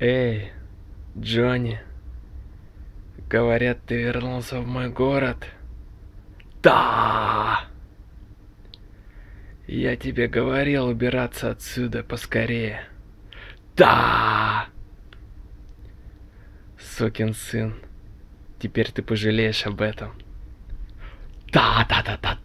Эй, Джонни. Говорят, ты вернулся в мой город. Да! Я тебе говорил убираться отсюда поскорее. Да! Сукин сын. Теперь ты пожалеешь об этом. Да, да, да, да,